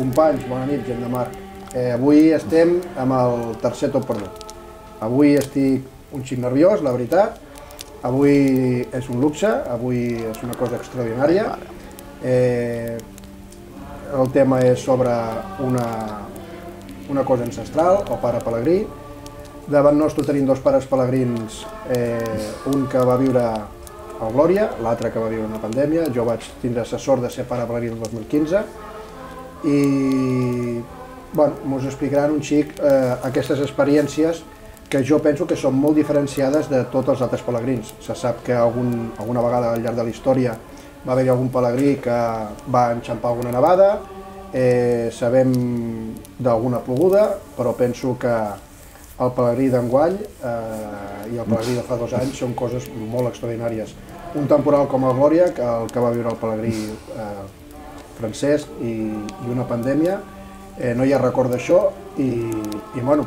companys, bona nit, gent de mar. Eh, avui estem amb el tercer tot perdut. Avui estic un xic nerviós, la veritat. Avui és un luxe, avui és una cosa extraordinària. Eh, el tema és sobre una, una cosa ancestral, el pare Pelegrí. Davant nostre tenim dos pares pelegrins, eh, un que va viure al Glòria, l'altre que va viure una pandèmia. Jo vaig tindre assessor de ser pare pelegrí el 2015 i bueno, mos explicaran un xic eh, aquestes experiències que jo penso que són molt diferenciades de tots els altres pelegrins. Se sap que algun, alguna vegada al llarg de la història va haver-hi algun pelegrí que va enxampar alguna nevada, eh, sabem d'alguna ploguda, però penso que el pelegrí d'enguany eh, i el pelegrí de fa dos anys són coses molt extraordinàries. Un temporal com el Glòria, que el que va viure el pelegrí eh, Francesc i, i una pandèmia, eh, no hi ha record d'això i, i bueno,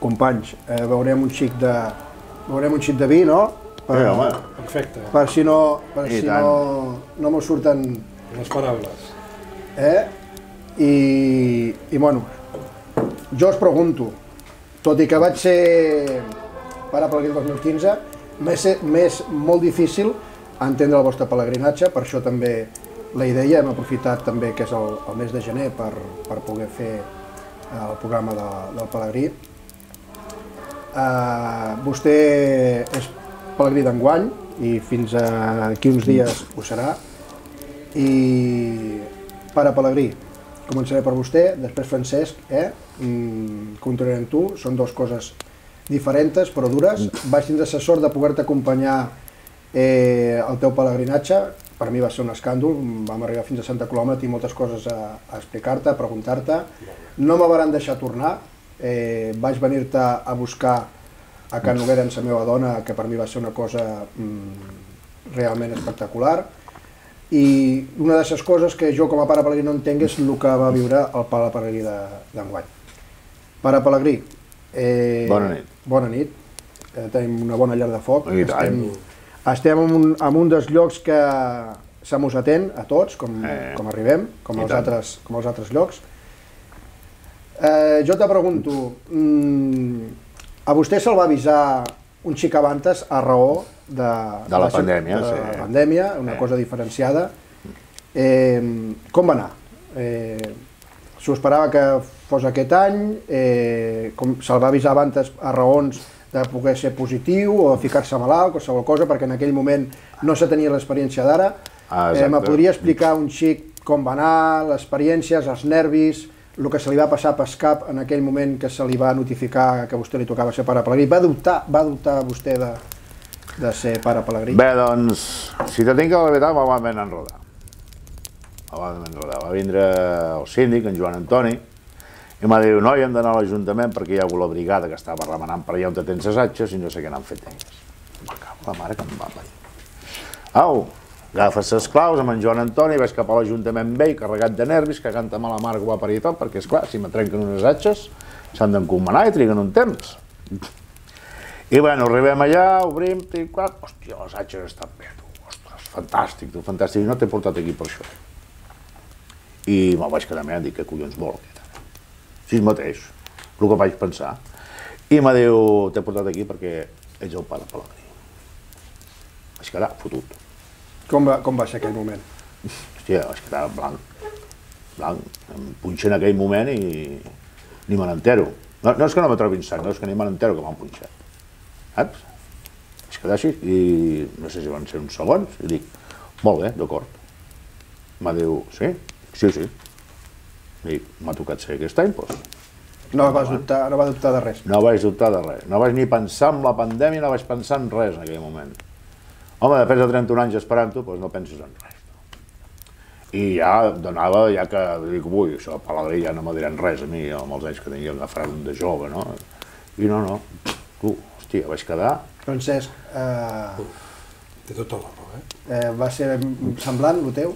companys, eh, veurem un xic de veurem un xic de vi, no? Per, Sí, home. Perfecte. per si no, per I si tant. no, no mos surten Les paraules. eh? I, i bueno, jo us pregunto, tot i que vaig ser pare pelegrí el 2015, m'és m'és molt difícil entendre el vostre pelegrinatge, per això també la idea, hem aprofitat també que és el, el mes de gener per, per poder fer eh, el programa de, del pelegrí. Uh, vostè és pelegrí d'enguany i fins a aquí uns dies ho serà. I pare pelegrí, començaré per vostè, després Francesc, eh? Mm, continuaré amb tu, són dues coses diferents però dures. Vaig tindre assessor de poder-te acompanyar eh, el teu pelegrinatge, per mi va ser un escàndol, vam arribar fins a Santa Coloma, tinc moltes coses a, a explicar-te, a preguntar-te. No me van deixar tornar, eh, vaig venir-te a buscar a Can Noguera amb la meva dona, que per mi va ser una cosa mm, realment espectacular. I una de les coses que jo com a pare pelegrí no entenc és el que va viure el pare pelegrí de- d'enguany. Pare pelegrí, eh, Bona nit. Bona nit. Eh, tenim una bona llar de foc. I tant. Estem, en, un, en un dels llocs que se mos atén a tots, com, Eh. com arribem, com els, tant. altres, com els altres llocs. Eh, jo te pregunto, mm, a vostè se'l va avisar un xic abans a raó de, De la se- pandèmia, de sí. la pandèmia, una Eh. cosa diferenciada. Eh, com va anar? Eh, S'ho esperava que fos aquest any, eh, com se'l va avisar abans a raons de poder ser positiu o ficar-se malalt, qualsevol cosa, perquè en aquell moment no se tenia l'experiència d'ara. Ah, eh, me podria explicar un xic com va anar, les experiències, els nervis, el que se li va passar per cap en aquell moment que se li va notificar que a vostè li tocava ser pare pelegrí. Va dubtar, va dubtar vostè de, de ser pare pelegrí? Bé, doncs, si te tinc que la veritat, va ben enredar. Me va ben enredar. Va vindre el síndic, en Joan Antoni, i m'ha dit, no, hi hem d'anar a l'Ajuntament perquè hi ha hagut la brigada que estava remenant per allà on te tens assatges i no sé què n'han fet elles. Me la mare que em va parir. Au, agafes les claus amb en Joan Antoni, vaig cap a l'Ajuntament amb ell, carregat de nervis, que canta mala mare que va parir i tot, perquè, és clar, si me trenquen unes atxes, s'han d'encomanar i triguen un temps. I bueno, arribem allà, obrim, tic, quac, hòstia, les atxes estan bé, tu, ostres, fantàstic, tu, fantàstic, no t'he portat aquí per això. I me'l vaig quedar mirant, dic, què collons vol aquest? ara?" Així mateix, el que vaig pensar. I me diu, t'he portat aquí perquè ets el pare Pelegrí. Vaig quedar fotut. Com va, com va ser aquell moment? Hòstia, vaig quedar blanc, blanc, em punxa en aquell moment i ni me n'entero. No, no és que no me trobin sang, no és que ni me n'entero que m'han punxat. Saps? Vaig quedar així i no sé si van ser uns segons i dic, molt bé, d'acord. Me diu, sí? Sí, sí. Dic, m'ha tocat ser aquest any, doncs. No vas dubtar, no va dubtar de res. No vaig dubtar de res. No vaig ni pensar en la pandèmia, no vaig pensar en res en aquell moment. Home, després de 31 anys esperant-ho, doncs no penses en res. I ja donava, ja que dic, ui, això a Paladrí ja no me diran res a mi, amb els anys que tenia agafat de jove, no? I no, no. Tu, hòstia, vaig quedar... Francesc, eh, Té tota la raó, eh? eh, va ser semblant, el teu?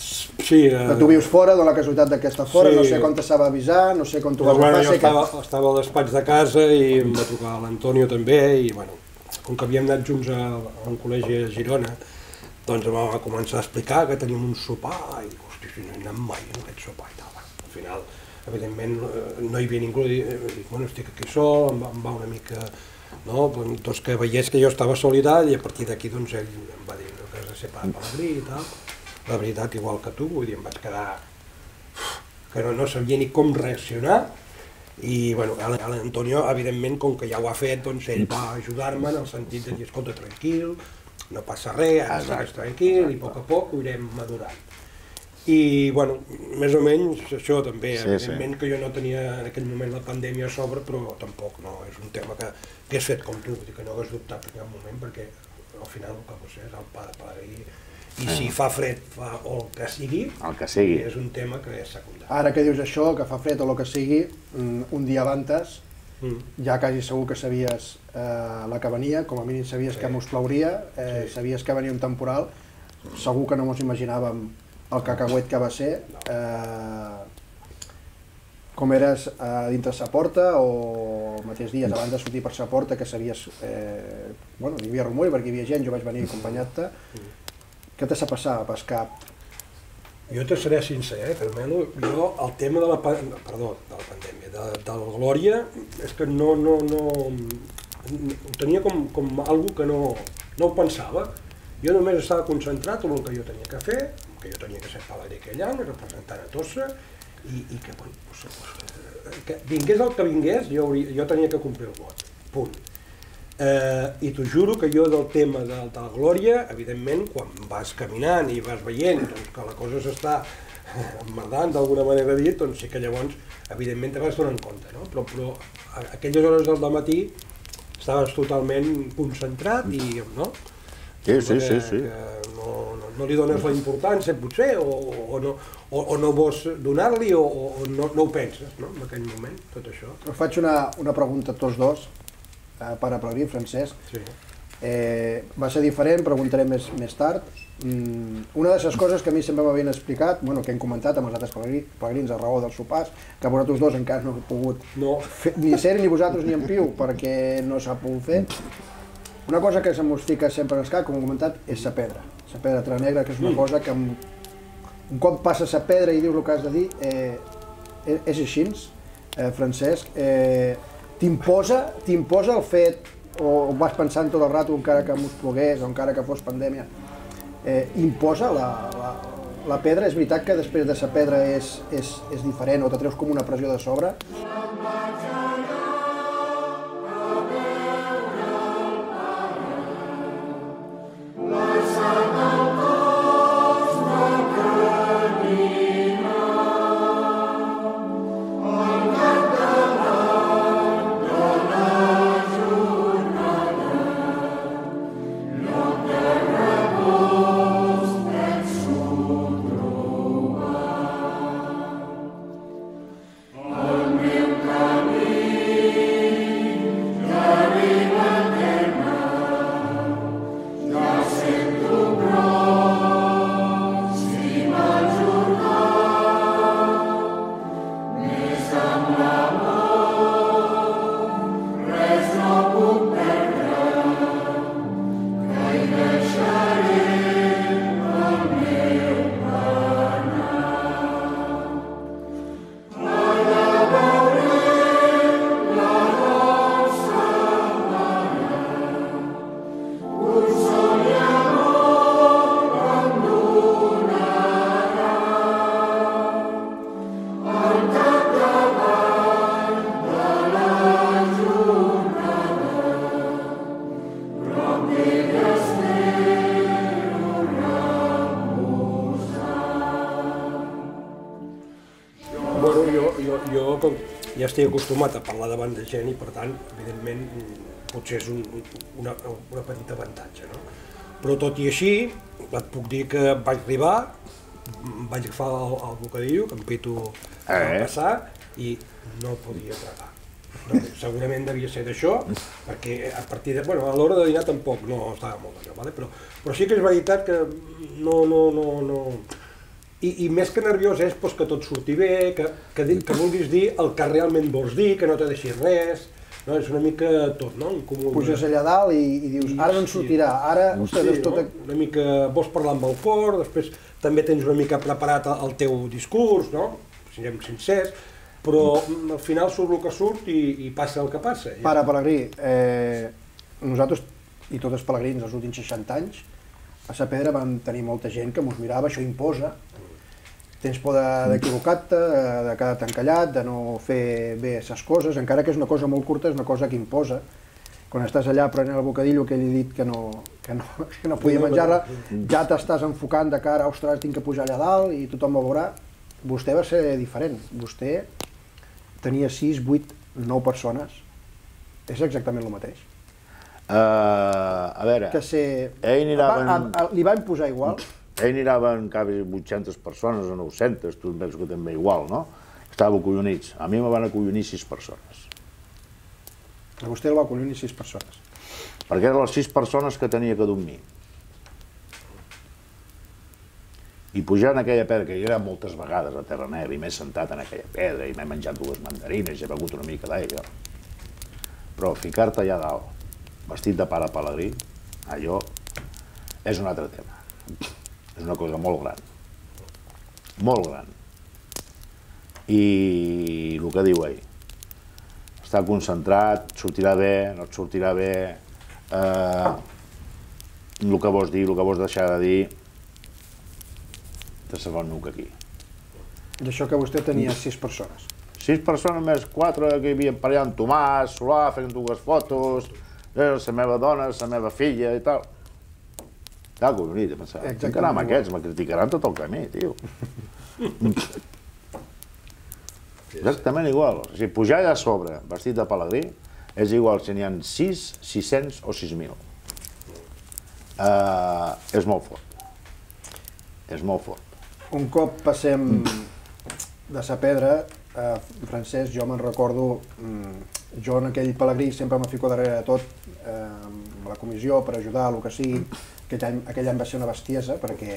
Sí, eh, tu vius fora, de la casualitat que està fora, Sí. no sé com te s'ha d'avisar, no sé com t'ho vas Doncs, bueno, agafar, jo sé que... estava, estava al despatx de casa i em va trucar l'Antonio també i bueno, com que havíem anat junts a, a un col·legi a Girona doncs em va començar a explicar que teníem un sopar i hosti, si no he anat mai en aquest sopar i tal. al final, evidentment, eh, no hi havia ningú, i dic, bueno, estic aquí sol, em va, em va una mica, no? doncs que veiés que jo estava solidari i a partir d'aquí doncs ell em va dir que has de ser pare pelegrí i tal. La veritat, igual que tu, vull dir, em vaig quedar que no, no sabia ni com reaccionar i bueno, l'Antonio, evidentment, com que ja ho ha fet, doncs ell va ajudar-me en el sentit de dir, escolta, tranquil, no passa res, ara estàs tranquil i a poc a poc ho irem madurant. I, bueno, més o menys això també, Sí, evidentment sí. que jo no tenia en aquell moment la pandèmia a sobre, però tampoc no, és un tema que, que és fet com tu, vull dir que no hagués dubtat en cap moment, perquè al final el que vols és el pare, pare, i, i si fa fred fa, o el que sigui, El que sigui. és un tema que és secundari. Ara que dius això, que fa fred o el que sigui, mm, un dia abans Mm. ja quasi segur que sabies eh, la que venia, com a mínim sabies Sí. que mos plauria, eh, Sí. sabies que venia un temporal, segur que no mos imaginàvem el cacahuet que va ser, eh, com eres a dintre sa porta o el mateix dies abans de sortir per sa porta que sabies, eh, bueno, hi havia rumor perquè hi havia gent, jo vaig venir acompanyant-te, què t'ha passat pescar? Jo te seré sincer, eh, Carmelo, jo el tema de la, perdó, de la pandèmia, de, de la Glòria, és que no, no, no, ho tenia com, com algo que no, no ho pensava. Jo només estava concentrat en el que jo tenia que fer, que jo tenia que ser paladí aquell any, representant a Tossa, i, i que, bueno, pues, pues, que vingués el que vingués, jo, hauria, jo tenia que complir el vot, punt. Eh, I t'ho juro que jo del tema de, de la glòria, evidentment, quan vas caminant i vas veient doncs, que la cosa s'està emmerdant d'alguna manera dit, doncs sí que llavors, evidentment, te vas donant compte, no? Però, però a aquelles hores del matí estaves totalment concentrat i, no? Sí, sí, sí, sí. Que no, no, no li dones la importància, potser, o, o, no, o, o no vols donar-li, o, o no, no ho penses, no?, en aquell moment, tot això. Us faig una, una pregunta a tots dos, eh, pare Pellegrí, Francesc. Sí. Eh, va ser diferent, preguntaré més, més tard. Mm, una de les coses que a mi sempre m'havien explicat, bueno, que hem comentat amb els altres pelegrins a raó dels sopars, que vosaltres dos encara no heu pogut No, fer, ni ser ni vosaltres ni en Piu, perquè no s'ha pogut fer. Una cosa que se mos fica sempre en el cap, com he comentat, és la pedra. La pedra tra negra, que és una cosa que amb, un cop passa la pedra i dius el que has de dir, eh, és, és així, eh, Francesc. Eh, t'imposa t'imposa el fet, o vas pensant tot el rato, encara que mos plogués, o encara que fos pandèmia, eh, imposa la, la, la pedra? És veritat que després de la pedra és, és, és diferent, o te treus com una pressió de sobre? Estic acostumat a parlar davant de gent i per tant, evidentment, potser és un, una, una petita avantatge, no? Però tot i així, et puc dir que vaig arribar, vaig agafar el, el bocadillo, que em pito Eh. eh. passar, i no podia tragar. No, segurament devia ser d'això, perquè a partir de... Bueno, a l'hora de dinar tampoc no estava molt d'allò, vale? però, però sí que és veritat que no, no, no, no... I, I més que nerviós és pues, que tot surti bé, que, que, que vulguis dir el que realment vols dir, que no te deixis res, no? és una mica tot, no? En comú. puges allà dalt i, i dius, ara no en sortirà, ara, ostres, és tot... no? Una mica vols parlar amb el cor, després també tens una mica preparat el, el teu discurs, no? siguem sincers, però al final surt el que surt i, i passa el que passa. Ja. Pare Pelegrí, eh, nosaltres i tots els pelegrins els últims 60 anys, a Sa Pedra vam tenir molta gent que ens mirava, això imposa, tens por de- d'equivocar-te, de, de quedar-te encallat, de no fer bé les coses, encara que és una cosa molt curta, és una cosa que imposa. Quan estàs allà prenent el bocadillo que li he dit que no, que no, que no podia menjar-la, ja t'estàs enfocant de cara, ostres, tinc que pujar allà dalt i tothom ho veurà. Vostè va ser diferent. Vostè tenia 6, 8, 9 persones. És exactament el mateix. Uh, a veure, Que ser... Ell anirava Va- a- a- Li van posar igual? Ell anaven quasi 800 persones o 900, tu penso que també igual, no? Estava acollonits. A mi me van acollonir 6 persones. A vostè el va acollonir 6 persones. Perquè eren les 6 persones que tenia que dormir. I pujar en aquella pedra, que jo era moltes vegades a Terra Neva, i m'he sentat en aquella pedra, i m'he menjat dues mandarines, i he begut una mica d'aigua. Però ficar-te allà dalt, vestit de pare pelegrí, allò és un altre tema. És una cosa molt gran. Molt gran. I el que diu ell, estar concentrat, sortirà bé, no et sortirà bé, eh, el que vols dir, el que vols deixar de dir, te se fa un nuc aquí. I això que vostè tenia 6 persones. Sis persones més quatre que hi havia per allà en Tomàs, Solà, fent dues fotos, eh, la meva dona, la meva filla i tal. He pensat, Exactament tinc que anar amb aquests, me criticaran tot el camí, tio. Exactament igual. O sigui, pujar allà a sobre, vestit de pelegrí, és igual si n'hi ha 6, 600 o 6.000. Uh, és molt fort. És molt fort. Un cop passem de sa pedra, eh, Francesc, jo me'n recordo, mm, jo en aquell pelegrí sempre me fico darrere de tot, eh, amb la comissió per ajudar, el que sigui. Aquell any, aquell any va ser una bestiesa perquè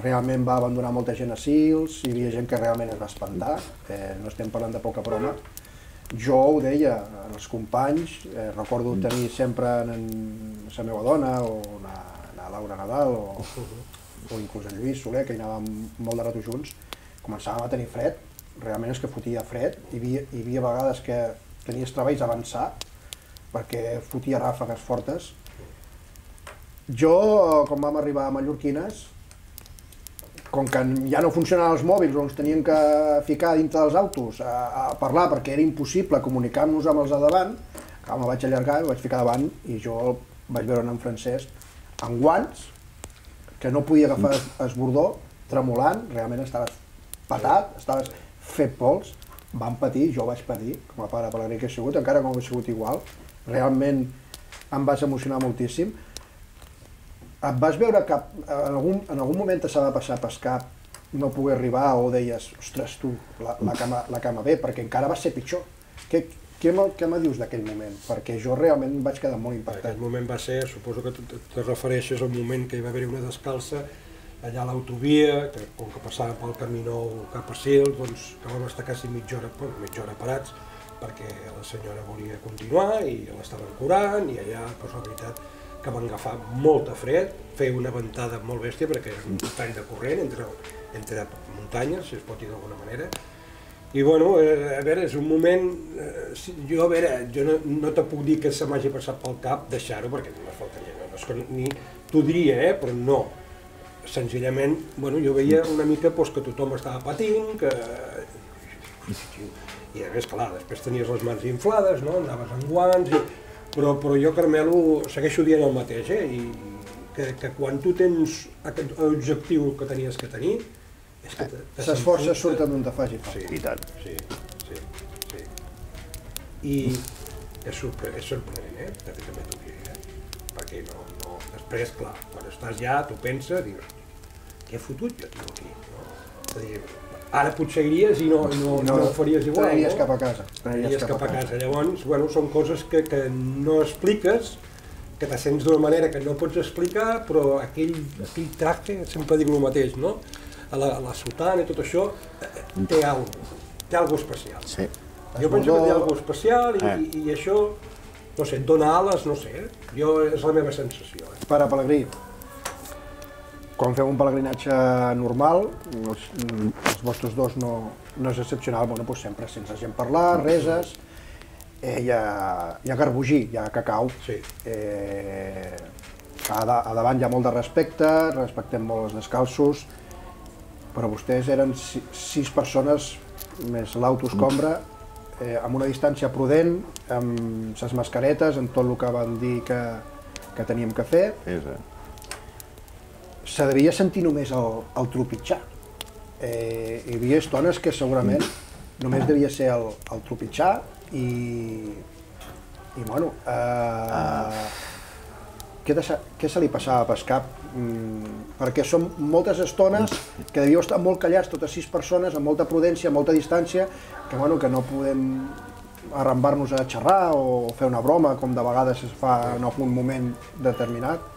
realment va abandonar molta gent a Sils, hi havia gent que realment es va espantar, eh, no estem parlant de poca broma. Jo ho deia als companys, eh, recordo tenir sempre en, en la meva dona o na, na Laura Nadal o, o inclús en Lluís Soler, que hi anàvem molt de rato junts, començàvem a tenir fred, realment és que fotia fred, hi havia, hi havia vegades que tenies treballs a avançar perquè fotia ràfegues fortes. Jo, quan vam arribar a Mallorquines, com que ja no funcionaven els mòbils ens tenien que ficar dintre dels autos a, a parlar perquè era impossible comunicar-nos amb els de davant, que me vaig allargar, i vaig ficar davant i jo vaig veure en Francesc amb guants, que no podia agafar es, es bordó, tremolant, realment estaves patat, estaves fet pols, van patir, jo vaig patir, com a pare pelegrí que he sigut, encara com he sigut igual, realment em vas emocionar moltíssim. Et vas veure que en algun, en algun moment te s'ha de passar per cap no poder arribar o deies, ostres tu, la, la, cama, la cama bé, perquè encara va ser pitjor. Què, què, me, què me dius d'aquell moment? Perquè jo realment vaig quedar molt impactat. moment va ser, suposo que te, refereixes al moment que hi va haver una descalça allà a l'autovia, que com que passàvem pel camí nou cap a Sils, doncs que vam estar quasi mitja hora, bueno, mitja hora parats, perquè la senyora volia continuar i l'estaven curant i allà, doncs la veritat, que van agafar molta fred, feia una ventada molt bèstia perquè era un tall de corrent entre, entre muntanyes, si es pot dir d'alguna manera, i bueno, eh, a veure, és un moment... Eh, jo, a veure, jo no, no te puc dir que se m'hagi passat pel cap deixar-ho, perquè no faltaria, no, no és que ni t'ho diria, eh, però no. Senzillament, bueno, jo veia una mica pues, que tothom estava patint, que... I a més, clar, després tenies les mans inflades, no? anaves amb guants, i... però, però jo, Carmelo, segueixo dient el mateix, eh? I que, que quan tu tens aquest objectiu que tenies que tenir, és que forces surten d'on te faci falta. Sí. I tant. Sí, sí, sí. I és, sorpre és sorprenent, eh? També també t'ho diré, eh? Perquè no, no... Després, clar, quan estàs ja, tu penses, dius, què he fotut jo, tio, aquí? No? És a dir, ara potseguiries i no, no, no, no ho faries igual, T'aniries no? cap a casa. T'aniries cap a casa. Llavors, bueno, són coses que, que no expliques, que te sents d'una manera que no pots explicar, però aquell, aquell tracte, sempre dic el mateix, no? A la, a la sotana i tot això, té alguna cosa, té alguna especial. Sí. Jo penso que té alguna especial i, Eh. i, i això, no sé, et dona ales, no sé, eh? jo és la meva sensació. Eh? Pare Pelegrí, quan feu un pelegrinatge normal, els, els vostres dos no, no és excepcional, bueno, doncs sempre sense gent parlar, reses, eh, hi, ha, hi ha garbugí, hi ha cacau. Sí. Eh, a, da, a davant hi ha molt de respecte, respectem molt els descalços, però vostès eren si- sis persones més l'autoscombra, eh, amb una distància prudent, amb ses mascaretes, amb tot el que van dir que, que teníem que fer, Sí, sí. Se devia sentir només el, el tropitjar. Eh, hi havia estones que segurament només devia ser el, el tropitjar i, i bueno, eh, què, de, què se li passava a pescar? Mm, perquè són moltes estones que devíeu estar molt callats, totes sis persones, amb molta prudència, amb molta distància, que, bueno, que no podem arrambar-nos a xerrar o fer una broma, com de vegades es fa en algun moment determinat.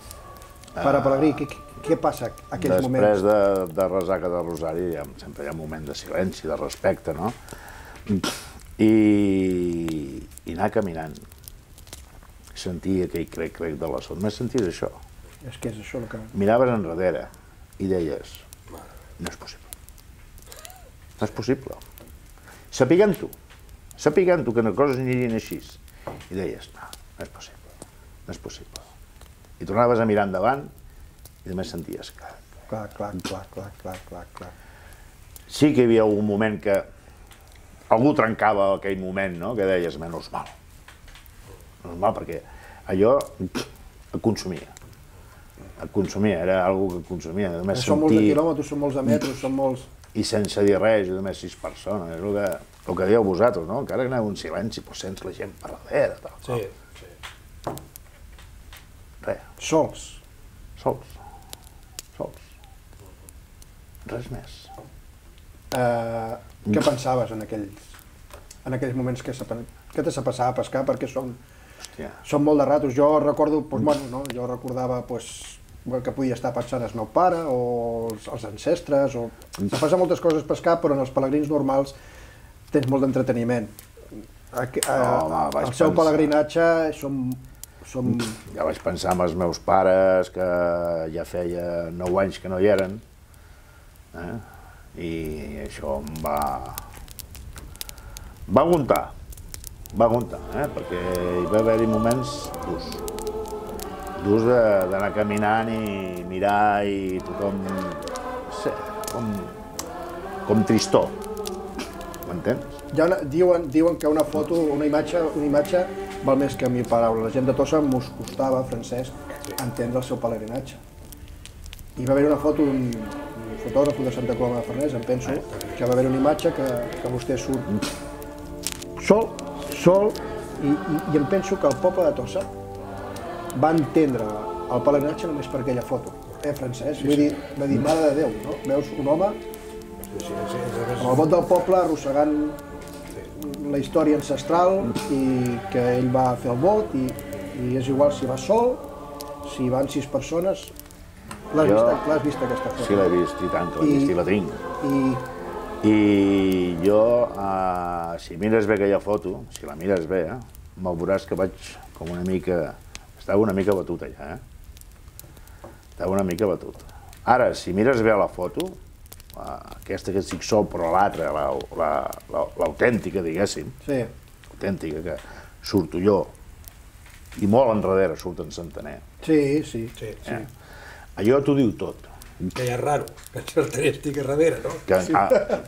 Pare Pelegrí, què, què passa aquells Després moments? de, de resaca de Rosari ha, sempre hi ha un moment de silenci, de respecte, no? I, i anar caminant. Sentir aquell crec-crec de la son. Més sentit això. És que és això el que... Miraves enrere i deies, no és possible. No és possible. Sapiguem-ho. Sapiguem-ho que les coses anirien així. I deies, no, no és possible. No és possible. I tornaves a mirar endavant i només senties que Clar, clar, clar, clar, clar, clar, clar. sí que hi havia un moment que algú trencava aquell moment, no? que deies, menys mal. Normal, perquè allò et consumia. Et consumia, era algo que et consumia. Només Són molts de sentir, quilòmetres, són molts de metres, són molts... i sense dir res, i només sis persones, és el que, el que dieu vosaltres, no? Encara que aneu en silenci, però sents la gent per darrere, tal, Sí, sí. Res, sols. Sols. Res més. Eh, què pensaves en aquells, en aquells moments que, que te se passava a pescar? Perquè són, Hòstia. són molt de ratos. Jo recordo, doncs, bueno, no? jo recordava doncs, que podia estar pensant el meu pare o els, els ancestres. O... Se passa moltes coses pescar, però en els pelegrins normals tens molt d'entreteniment. Eh, Home, vaig el seu pensar. pelegrinatge som, som, Ja vaig pensar en els meus pares, que ja feia 9 anys que no hi eren, eh? i això em va... va aguantar, va aguantar, eh? perquè hi va haver-hi moments durs, durs d'anar caminant i mirar i tothom, no sé, com, com tristor, m'entens? Ja una, diuen, diuen que una foto, una imatge, una imatge val més que mil paraules. La gent de Tossa mos costava, Francesc, entendre el seu pelegrinatge. I va haver una foto d'un un fotògraf de Santa Coloma de Farners, em penso, que va haver una imatge que, que vostè surt sol, sol, i, i, i em penso que el poble de Tossa va entendre el pelegrinatge només per aquella foto. Eh, Francesc? Vull dir, va dir, mare de Déu, no? Veus un home Sí, sí, sí, sí, amb el vot del poble arrossegant la història ancestral i que ell va fer el vot i, i és igual si va sol, si van sis persones, l'has Jo- vist, l'has vist aquesta foto. Sí, l'he vist, i tant que l'he vist, i la tinc. I I jo, eh, si mires bé aquella foto, si la mires bé, eh, me'l veuràs que vaig com una mica... Estava una mica batut allà, eh? Estava una mica batut. Ara, si mires bé la foto, eh, aquesta que estic sol, però l'altra, la- la- la- l'autèntica, diguéssim, sí, autèntica, que surto jo, i molt enrere surt en Santaner. sí, sí, sí, sí. Allò t'ho diu tot. que ja és raro, que el Sartaner estigui a darrere, no? Que, sí. ah,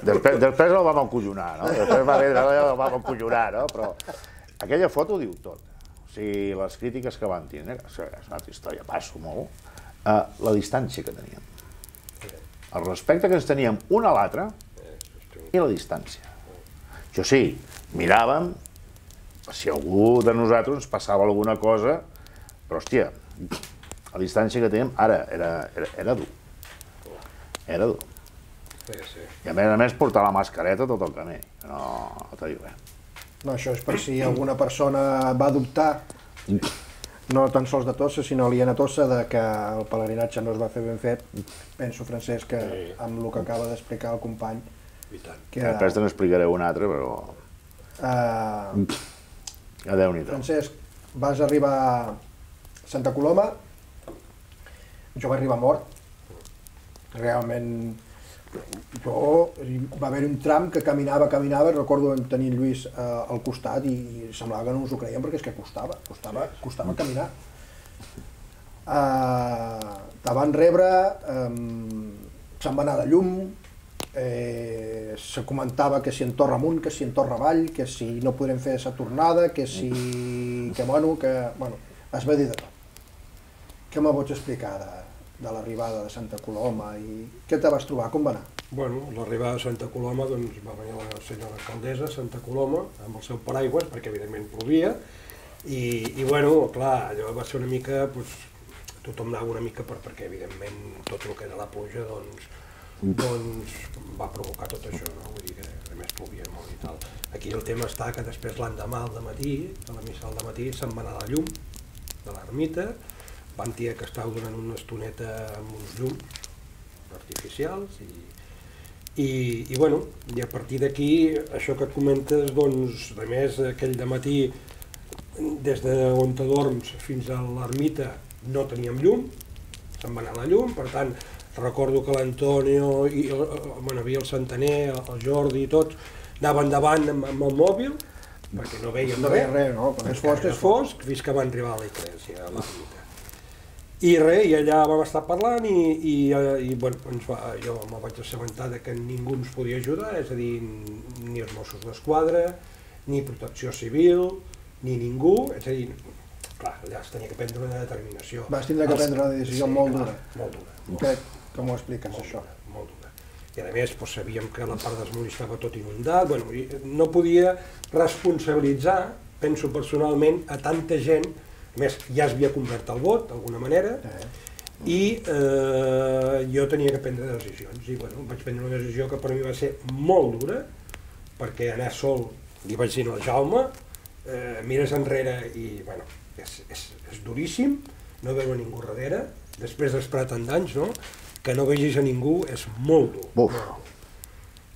després, després el vam encollonar, no? Després va haver el vam encollonar, no? Però aquella foto diu tot. O sigui, les crítiques que van tindre, això és una altra història, passo molt, eh, la distància que teníem. El respecte que ens teníem un a l'altre i la distància. Això sí, miràvem si algú de nosaltres ens passava alguna cosa, però, hòstia, la distància que teníem ara era, era, era dur. Era dur. Sí, sí. I a més a més portar la mascareta tot el camí. No, no t'ho dic res. No, això és per si alguna persona va dubtar, no tan sols de Tossa, sinó aliena a Tossa, de que el pelegrinatge no es va fer ben fet. Penso, Francesc, que Sí. amb el que acaba d'explicar el company, I tant. que Després te n'explicaré un altre, però... eh, A déu nhi Francesc, vas arribar a Santa Coloma, jo vaig arribar mort, realment jo, va haver un tram que caminava, caminava, recordo tenir en Lluís eh, al costat i, i semblava que no ens ho creiem perquè és que costava, costava, costava caminar. Eh, te van rebre, eh, se'n va anar la llum, eh, se comentava que si en torre amunt, que si en torre avall, que si no podrem fer sa tornada, que si... que bueno, que... bueno, es va dir de tot. Què me pots explicar de l'arribada de Santa Coloma i què te vas trobar, com va anar? Bueno, l'arribada de Santa Coloma, doncs va venir la senyora alcaldessa Santa Coloma amb el seu paraigües, perquè evidentment plovia, i, i bueno, clar, allò va ser una mica, doncs, tothom anava una mica per, perquè evidentment tot el que era la pluja, doncs, doncs va provocar tot això, no? Vull dir que a més plovia molt i tal. Aquí el tema està que després l'endemà al matí, a la missa al matí, se'n va anar la llum de l'ermita, dir que estava donant una estoneta amb uns llums artificials i, i, i bueno, i a partir d'aquí, això que comentes, doncs, a més, aquell de matí, des de on te dorms fins a l'ermita no teníem llum, se'n va anar la llum, per tant, recordo que l'Antonio i el, bueno, havia el Santaner, el Jordi i tots, anaven davant amb, amb el mòbil, perquè no veien No veia res, no? Quan és fosc, és fosc. fins que van arribar a l'Iglésia, a l'ermita. I res, i allà vam estar parlant i, i, eh, i bueno, ens va, jo me vaig assabentar de que ningú ens podia ajudar, és a dir, ni els Mossos d'Esquadra, ni Protecció Civil, ni ningú, és a dir, clar, allà es tenia que prendre una determinació. Vas tindre que Els- prendre una decisió molt clar, dura. Molt dura. Què, com ho expliques, Molt això? dura, molt dura. I a més doncs, sabíem que la part dels munis estava tot inundat, bueno, no podia responsabilitzar, penso personalment, a tanta gent, a més ja es havia complert el vot d'alguna manera, Eh. i eh, jo tenia que prendre decisions i bueno, vaig prendre una decisió que per mi va ser molt dura perquè anar sol, li vaig dir al Jaume eh, mires enrere i bueno, és, és, és duríssim no veure ningú darrere després d'esperar tant d'anys no? que no vegis a ningú és molt dur, dur.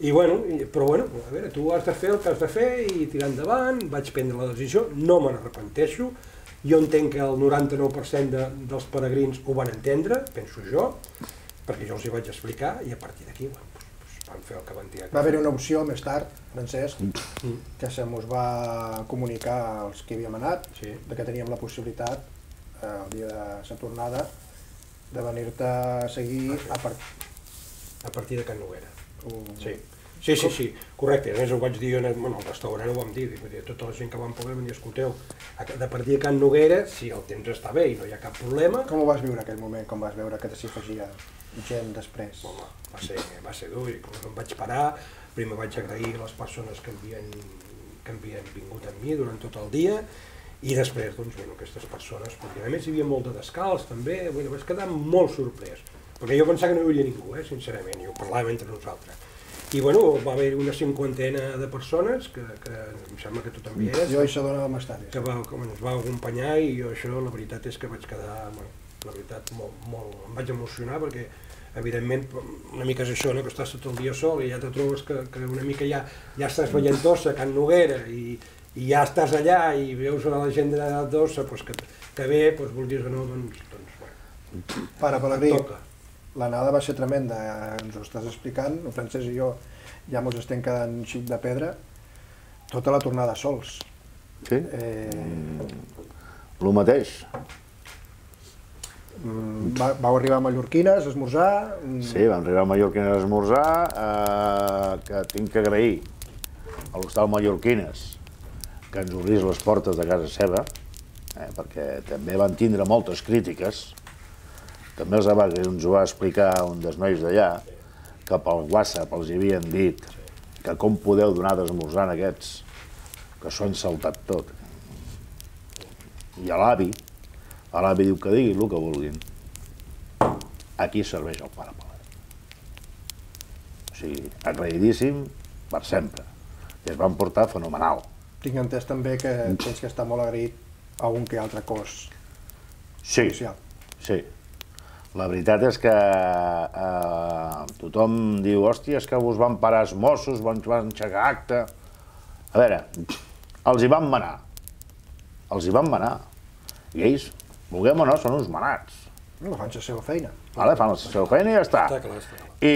I bueno, però bueno, a veure, tu has de fer el que has de fer i tirar endavant, vaig prendre la decisió, no me n'arrepenteixo, jo entenc que el 99% de, dels peregrins ho van entendre, penso jo, perquè jo els hi vaig explicar i a partir d'aquí bueno, doncs, doncs van fer el que van dir. Va haver una opció més tard, Francesc, Mm. que se mos va comunicar als que havíem anat, Sí. de que teníem la possibilitat, eh, el dia de la tornada, de venir-te a seguir a part... A partir de Can Noguera. un- Sí. Sí, sí, sí, correcte. A més ho vaig dir, jo, bueno, al restaurant ho vam dir, vull dir, tota la gent que vam poder venir, escolteu, a- de partir de Can Noguera, si el temps està bé i no hi ha cap problema, Com ho vas viure aquell moment, com vas veure que s'hi afegia gent després? Home, va ser, va ser dur, i com em vaig parar, primer vaig agrair a les persones que havien, que havien vingut amb mi durant tot el dia, i després, doncs, bueno, aquestes persones, perquè a més hi havia molt de descalç també, bueno, vaig quedar molt sorprès, perquè jo pensava que no hi hauria ningú, eh, sincerament, i ho parlàvem entre nosaltres. I bueno, va haver una cinquantena de persones, que, que em sembla que tu també eres, Jo i se dona que, va, que ens va acompanyar i jo això la veritat és que vaig quedar, bueno, la veritat, molt, molt, em vaig emocionar perquè evidentment una mica és això, no? que estàs tot el dia sol i ja te trobes que, que una mica ja, ja estàs veient Tossa, Can Noguera i, i ja estàs allà i veus a la gent de Tossa pues, que, que bé, pues, vulguis o no, doncs, doncs bueno, Pare Pelegrí, toca. L'anada va ser tremenda, ens ho estàs explicant, el Francesc i jo ja mos estem quedant xic de pedra, tota la tornada sols. Sí? Eh, El mateix. mm, va, vau arribar a Mallorquines, a esmorzar, mm, Sí, vam arribar a Mallorquines a esmorzar, eh, que tinc que agrair a l'hostal Mallorquines que ens obrís les portes de casa seva, eh, perquè també van tindre moltes crítiques. També els va, ens ho va explicar un dels nois d'allà, que pel WhatsApp els havien dit que com podeu donar d'esmorzar a aquests, que s'ho han saltat tot. I a l'avi, a l'avi diu que diguin el que vulguin. Aquí serveix el pare Palet. O sigui, agraïdíssim per sempre. I es van portar fenomenal. tinc entès també que tens que estar molt agraït a un que altre cos Sí, social. sí. La veritat és que eh, tothom diu, hòstia, és que us van parar els Mossos, van, van aixecar acte... A veure, els hi van manar. Els hi van manar. I ells, vulguem o no, són uns manats. No fan la seva feina. vale? fan la seva feina i ja està. Està clar, està clar. I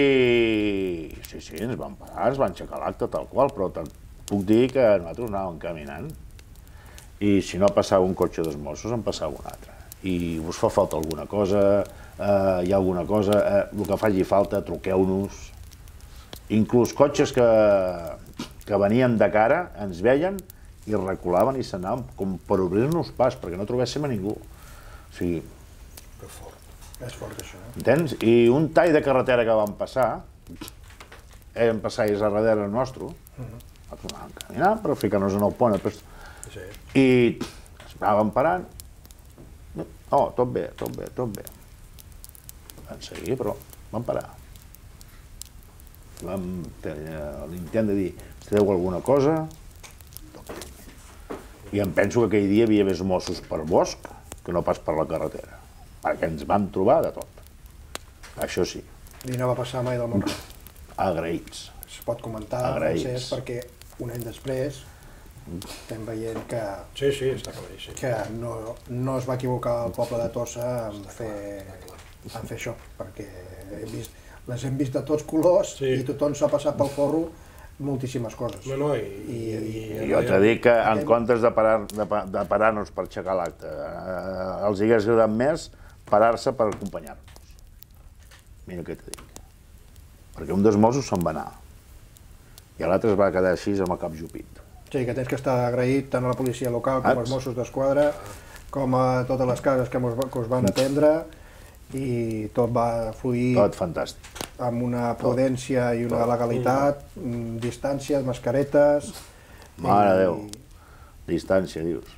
sí, sí, ens van parar, ens van aixecar l'acte tal qual, però te'n puc dir que nosaltres anàvem caminant i si no passava un cotxe dels Mossos, en passava un altre. I us fa falta alguna cosa, eh, hi ha alguna cosa, eh, el que faci falta, truqueu-nos. Inclús cotxes que, que venien de cara, ens veien i reculaven i s'anaven com per obrir-nos pas, perquè no trobéssim a ningú. O sigui, Que fort. És fort, això. Eh? Entens? I un tall de carretera que vam passar, vam passar ells a darrere nostre, nosaltres anàvem caminant per ficar-nos en el pont, després, Sí. i anàvem parant. Oh, tot bé, tot bé, tot bé. Vam seguir, però vam parar. Vam tenir l'intent de dir, esteu alguna cosa? I em penso que aquell dia havia més Mossos per bosc que no pas per la carretera, perquè ens vam trobar de tot. Això sí, I no va passar mai del món. agraïts. Es pot comentar, Agraïts. Francesc, perquè un any després estem veient que, Sí, sí, està claríssim. que no, no es va equivocar el poble de Tossa en fer, en fer això, perquè hem vist, les hem vist de tots colors Sí. i tothom s'ha passat pel forro moltíssimes coses. No, no, i... I- i, I jo t'he dit que en comptes de parar- de, de parar-nos per aixecar l'acte, eh, els hagués agradat més parar-se per acompanyar-nos. Mira què t'he dit. Perquè un dels Mossos se'n va anar. I l'altre es va quedar així amb el cap jupit. Sí, que tens que estar agraït tant a la policia local com als Mossos d'Esquadra, com a totes les cases que, mos, que us van atendre, i tot va fluir Tot fantàstic. amb una prudència i una legalitat, mm, distàncies, mascaretes... Mare i- Déu. Distància, dius.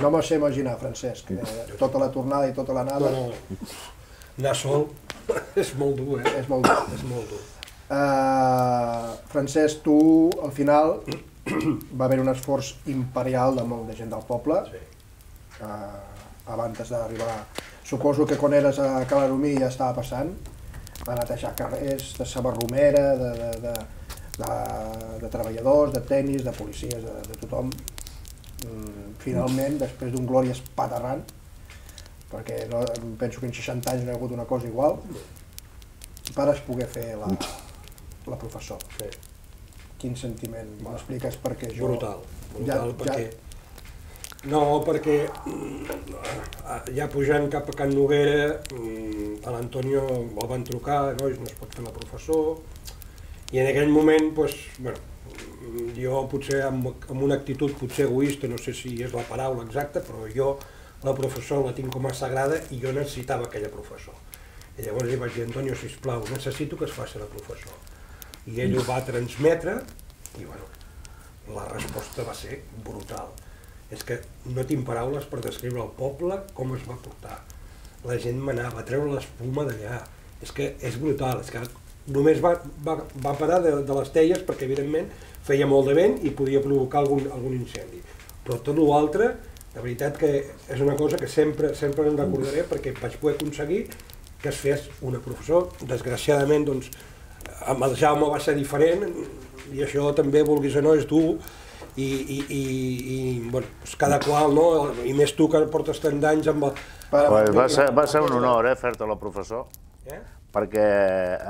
No m'ho sé imaginar, Francesc, eh, tota la tornada i tota l'anada No, no. Anar sol és molt dur, eh? és molt dur. És molt dur. Uh, Francesc, tu, al final, va haver un esforç imperial de molt de gent del poble, Sí. uh, abans d'arribar... Suposo que quan eres a Calarumí ja estava passant, a netejar carrers, de sabarromera, de, de, de, de, de treballadors, de tennis, de policies, de, de tothom. Mm, finalment, després d'un glòria espaterrant, perquè no, penso que en 60 anys no hi ha hagut una cosa igual, pares poder fer la, la professor. Sí. Quin sentiment m'expliques perquè jo... Brutal, brutal, perquè... No, perquè mm, ja pujant cap a Can Noguera, mm, a l'Antonio el van trucar, no, no es pot fer la professor, i en aquell moment, pues, bueno, jo potser amb, amb una actitud potser egoista, no sé si és la paraula exacta, però jo la professor la tinc com a sagrada i jo necessitava aquella professor. I llavors li vaig dir, Antonio, sisplau, necessito que es faci la professor. I ell ho va transmetre i bueno, la resposta va ser brutal. És que no tinc paraules per descriure el poble com es va portar. La gent m'anava treure l'espuma d'allà. És que és brutal, és que només va, va, va parar de, de les teies perquè evidentment feia molt de vent i podia provocar algun, algun incendi. Però tot l'altre, de veritat que és una cosa que sempre, sempre en recordaré perquè vaig poder aconseguir que es fes una professor. Desgraciadament, doncs, amb el Jaume va ser diferent i això també, vulguis o no, és dur i, i, i, i bueno, doncs cada qual, no? I més tu que portes tant d'anys amb el... Para, Pues va, ser, va ser un honor, eh, fer-te la professor, Eh? perquè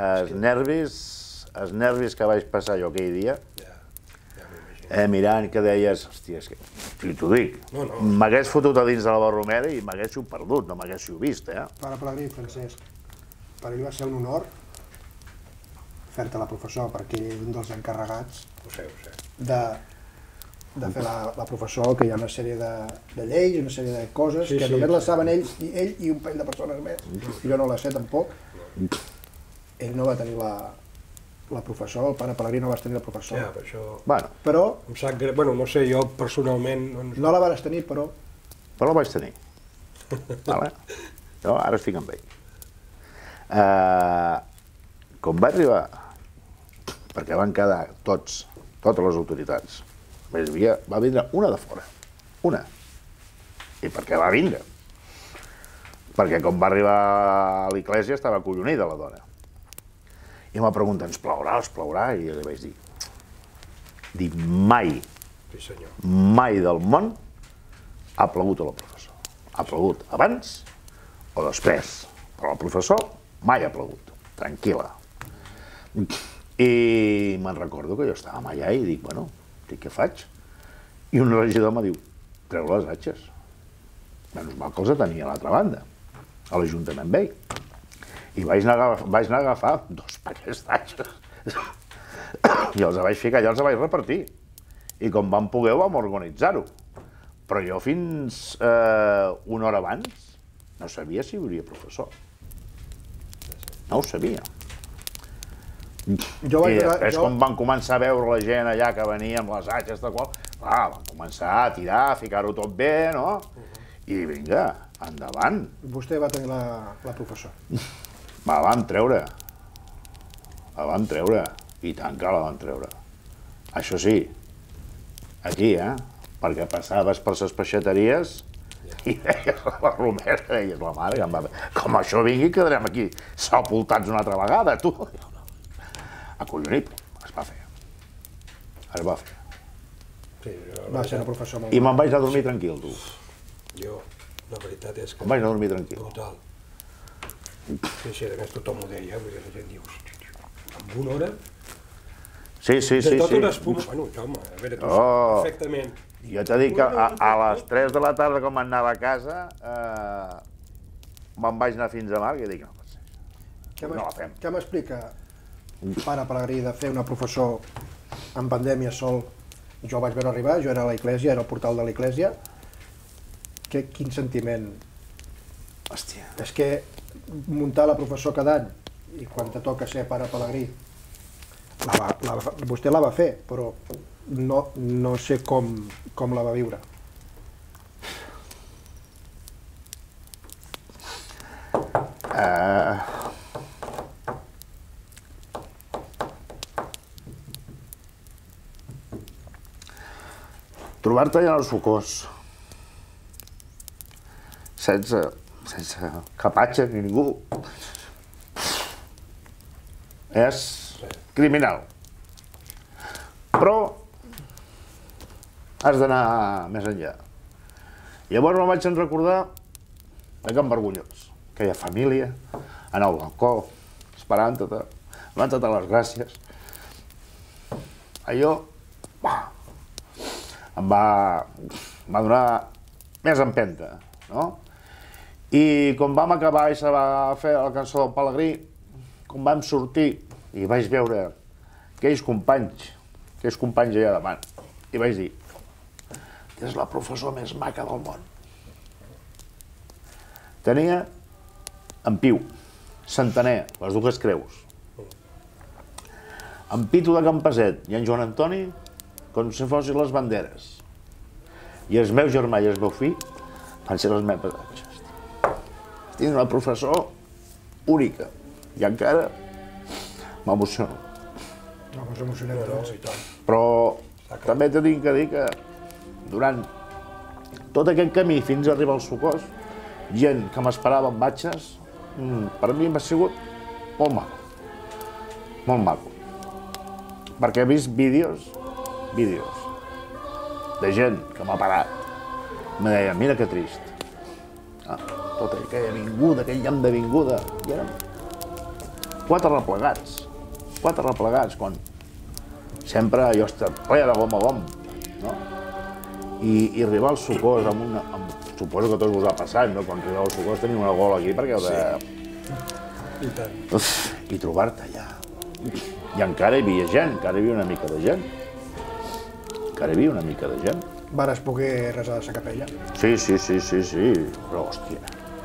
els nervis, els nervis que vaig passar jo aquell dia, Ja, ja m'imagino. eh, mirant que deies, hòstia, és que, i t'ho dic, No, no. m'hagués fotut a dins de la barromera i m'haguéssiu perdut, no m'haguéssiu vist, eh? Pare Pelegrí, Francesc, per ell va ser un honor fer-te la professor, perquè ell és un dels encarregats Ho sé, ho sé. de, de fer la, la professor, que hi ha una sèrie de, de lleis, una sèrie de coses, Sí, que sí, només sí. les saben ells i ell i un parell de persones més. Jo no les sé tampoc. Ell no va tenir la, la professor, el pare Pelegrí no vas tenir la professor. Ja, per això... Bueno, Però Em sap greu, bueno, no sé, jo personalment... Doncs, no la vas tenir, però però la vaig tenir. vale? Jo ara estic amb ell. Uh, com va arribar, perquè van quedar tots, totes les autoritats, hi havia, va vindre una de fora, una. I per què va vindre? Perquè com va arribar a l'església estava acollonida la dona. I em va preguntar, ens plourà, ens plourà? I jo li vaig dir, dir mai sí senyor. mai del món ha plogut a la professor. Ha plogut abans o després, Però el professor mai ha plogut, tranquil·la. I me'n recordo que jo estàvem allà i dic, bueno, dic, què faig? I un regidor me diu, treu les atxes. Menys mal que els tenia a l'altra banda, a l'Ajuntament vell. I vaig anar, a vaig anar a agafar dos paquets d'atxes. I els vaig ficar allà, els vaig repartir. I com vam poder, vam organitzar-ho. Però jo fins eh, una hora abans no sabia si hi hauria professor. No ho sabia. Jo vaig I veure- després, jo- quan van començar a veure la gent allà que venia amb les atxes, de qual, clar, van començar a tirar, a ficar-ho tot bé, no? I vinga, endavant. Vostè va tenir la, la professor. Me la van treure. La van treure. I tant que la van treure. Això sí, aquí, eh? Perquè passaves per les peixateries i deies la Romera, deies la mare, que em va... com això vingui quedarem aquí sepultats una altra vegada, tu. Acollonible, es va fer. Es va fer. Sí, jo, Va ser una professor molt... I me'n vaig a dormir tranquil, tu. jo, la veritat és que... Em vaig a dormir tranquil. Brutal. Sí, sí, a més tothom ho deia, vull dir, la gent diu, en una hora, Sí, sí, de sí, tot sí. una espuma... Bueno, home, a veure, tu Oh. perfectament. Jo t'he dit que a, a les 3 de la tarda, quan anava a casa, eh, me'n vaig anar fins a Mar i dic, no pot ser. Què no la fem. Què m'explica, pare Pelegrí, de fer una professor en pandèmia sol? Jo vaig veure arribar, jo era a l'església, era al portal de l'església. Que, quin sentiment. Hòstia. És que muntar la professor cada any, i quan te toca ser pare Pelegrí, la va, la, vostè la va fer, però no, no sé com, com la va viure. Eh, Trobar-te allà al socors, sense, sense capatxa ni ningú, és criminal. Però has d'anar més enllà. Llavors me'n vaig recordar de Can Vergonyós, aquella família, en el balcó, esperant-te, donant-te les gràcies. Allò, bah, em va, em va donar més empenta, no? I quan vam acabar i se va fer la cançó del Pelegrí, quan vam sortir i vaig veure aquells companys, aquells companys allà davant, i vaig dir, és la professora més maca del món. Tenia en Piu, Centener, les dues creus. En Pitu de Campaset i en Joan Antoni, com si fossin les banderes. I el meu germà i el meu fill van ser les meves atxes. Tinc una professor única i encara m'emociono. No, ens emocionem tots. i tant. Però també t'he tinc que dir que durant tot aquest camí fins a arribar al socors, gent que m'esperava amb batxes, mm, per mi m'ha sigut molt maco. Molt maco. Perquè he vist vídeos, vídeos, de gent que m'ha parat. Me deia, mira que trist. Ah, tota aquella vinguda, aquell llamp de vinguda. I érem quatre replegats. Quatre replegats, quan sempre jo estava ple de gom a gom, no? I, i arribar al socors amb una... Amb, suposo que a tots us ha passat, no? Quan arribeu al socors teniu una gola aquí perquè heu de... I tant. Uf, i trobar-te allà. I encara hi havia gent, encara hi havia una mica de gent. Encara hi havia una mica de gent. Vares poder resar a la capella, Sí, sí, sí, sí, sí. Però, hòstia,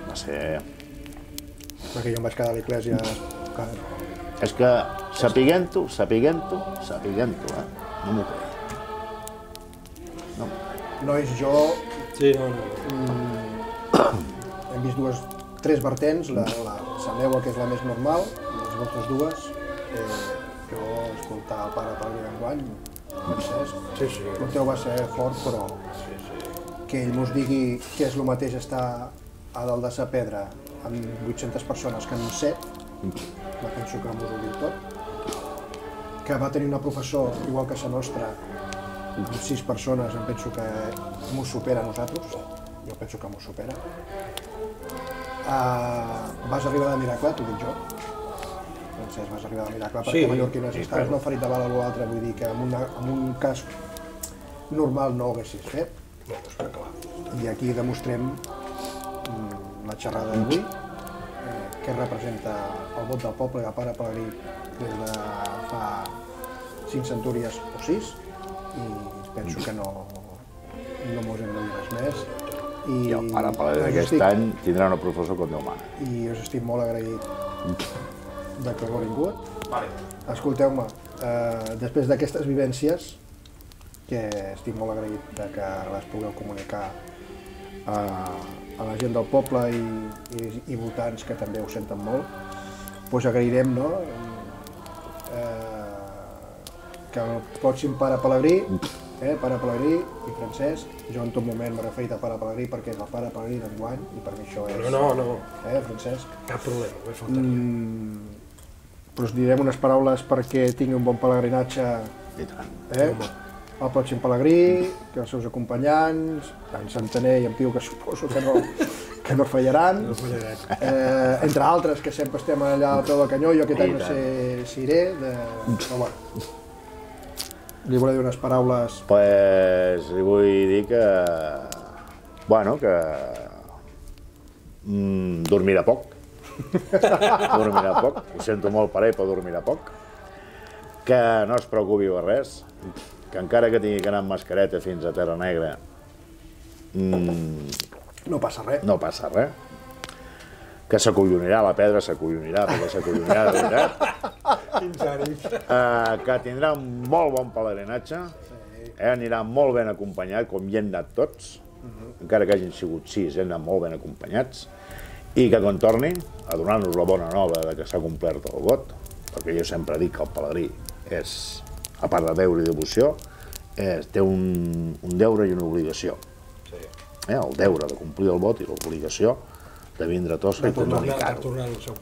va ser... perquè jo em vaig quedar a l'església cada... És que sapiguent-ho, sapiguent-ho, sapiguent-ho, eh? No m'ho creia. No m'ho. Nois, jo Sí, no, no, no. hem vist dues, tres vertents, la, la, la que és la més normal, les vostres dues. Eh, jo, escoltar el pare Pagui d'enguany, Francesc, Sí, sí. el teu va ser fort, però Sí, sí. que ell mos digui que és el mateix estar a dalt de sa pedra amb 800 persones que en 7, no penso que mos ho diu tot, que va tenir una professor igual que la nostra, amb 6 persones, em penso que mos supera a nosaltres, jo penso que mos supera. Uh, vas arribar de miracle, t'ho dic jo. Francesc, vas arribar de miracle, perquè Sí, mallorquines sí, estaves no ferit de bala o l'altre, vull dir que en, una, en un cas normal no ho haguessis fet. I aquí demostrem mm, la xerrada d'avui, eh, què representa el vot del poble de Pare Pelegrí des de fa cinc centúries o sis, i penso que no, no mos hem de dir res més. I, I el pare Pelegrí us aquest estic- any tindrà una professor com Déu mana. i us estic molt agraït de que heu vingut. Vale. Escolteu-me, eh, després d'aquestes vivències, que estic molt agraït de que les pugueu comunicar a, a la gent del poble i, i, i votants que també ho senten molt, doncs agrairem no? eh, que el pròxim pare Pelegrí, eh, pare Pelegrí i Francesc, jo en tot moment m'he referit a pare Pelegrí perquè és el pare Pelegrí d'enguany i per mi això és... No, no, no, Eh, Francesc? cap problema, ho he faltat. Mm, però us direm unes paraules perquè tingui un bon pelegrinatge I tant. eh? el pròxim pelegrí, que els seus acompanyants, en Santaner i en Piu, que suposo que no, que no fallaran, No eh, entre altres, que sempre estem allà al peu del canyó, jo aquest any no sé si iré, de... però bueno, li volia dir unes paraules Pues li vull dir que... Bueno, que... Mm, dormirà poc. dormirà poc. Ho sento molt per ell, però dormirà poc. Que no es preocupi per res. Que encara que tingui que anar amb mascareta fins a Terra Negra, mm, no passa res. no passa res. Que s'acollonirà, la pedra s'acollonirà, perquè s'acollonirà de veritat. Eh, que tindrà un molt bon pelegrinatge, eh, anirà molt ben acompanyat, com hi hem anat tots, encara que hagin sigut sis, hem anat molt ben acompanyats, i que quan torni a donar-nos la bona nova de que s'ha complert el vot, perquè jo sempre dic que el pelegrí és, a part de deure i devoció, és, té un, un deure i una obligació. Sí. Eh, el deure de complir el vot i l'obligació de vindre a Tossa i comunicar-ho.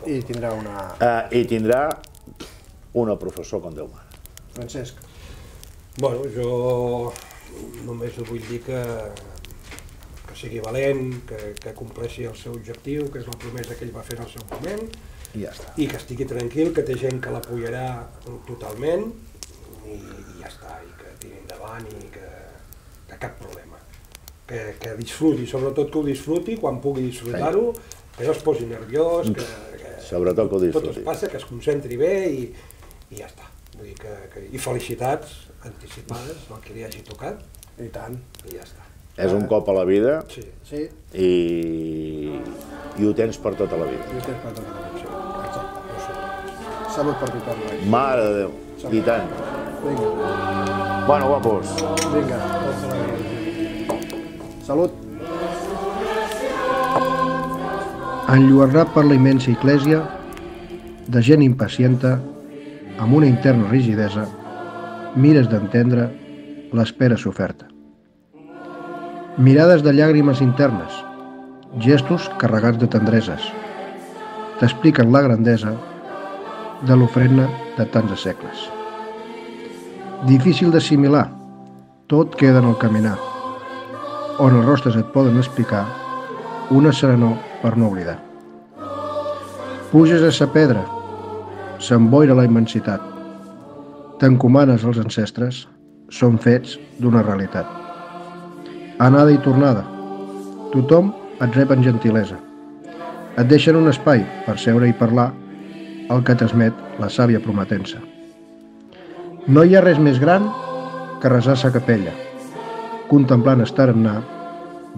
I tindrà una... Eh, I tindrà una professor com Déu mana. Francesc, Bueno, jo només vull dir que, que sigui valent, que, que compleixi el seu objectiu, que és la promesa que ell va fer en el seu moment, I ja està. i que estigui tranquil, que té gent que l'apoyarà totalment, i, i ja està, i que tiri endavant i que, que cap problema. Que, que disfruti, sobretot que ho disfruti quan pugui disfrutar-ho, que no es posi nerviós, que, que Sobretot que ho tot disfruti. es passa, que es concentri bé i, i ja està. Vull dir que, que, I felicitats anticipades al que li hagi tocat i tant. i ja està. És un cop a la vida Sí. Sí, i, i ho tens per tota la vida. i temps per tota la vida. Exacte. Salut per tothom. noi. Mare de Déu, i tant. Vinga, Bueno, guapos, vinga. Salut. Enlluernat per la immensa eclèsia, de gent impacienta, amb una interna rigidesa, mires d'entendre l'espera soferta. Mirades de llàgrimes internes, gestos carregats de tendreses, t'expliquen la grandesa de l'ofrena de tants segles. Difícil d'assimilar, tot queda en el caminar, on els rostres et poden explicar una serenor per no oblidar. Puges a sa pedra, s'emboira la immensitat. T'encomanes als ancestres, són fets d'una realitat. Anada i tornada, tothom et rep en gentilesa. Et deixen un espai per seure i parlar el que transmet la sàvia prometença. No hi ha res més gran que resar sa capella, contemplant estar anar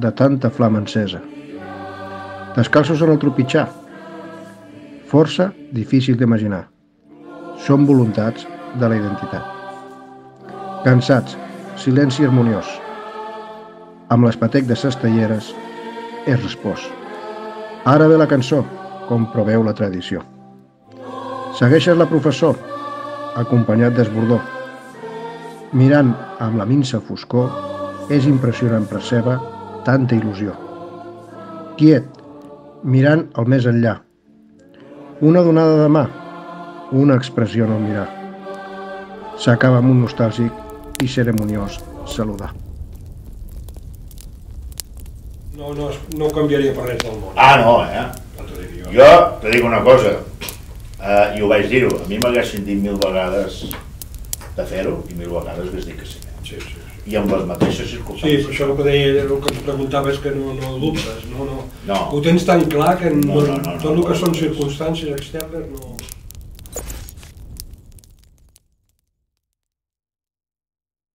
de tanta flama encesa. Descalços en el tropitxar, força difícil d'imaginar. Són voluntats de la identitat. Cansats, silenci harmoniós. Amb l'espatec de ses talleres és respost. Ara ve la cançó, com proveu la tradició. Segueixes la professor, acompanyat d'esbordó. Mirant amb la minsa foscor, és impressionant perceba tanta il·lusió. Quiet, mirant al més enllà. Una donada de mà, una expressió en el mirar. S'acaba amb un nostàlgic i ceremoniós saludar. No, no, no ho canviaria per res del món. Ah, no, eh? Jo te dic una cosa, eh, i ho vaig dir-ho, a mi m'haguessin dit mil vegades de fer-ho i mil vegades hagués dit que sí. Sí, sí, sí. I amb les mateixes Sí, circumstàncies. per això el que deia, el que ens preguntava és que no, no dubtes, no, no. No. Ho tens tan clar que no, No, no, no, no, tot el que no, són no. circumstàncies externes no...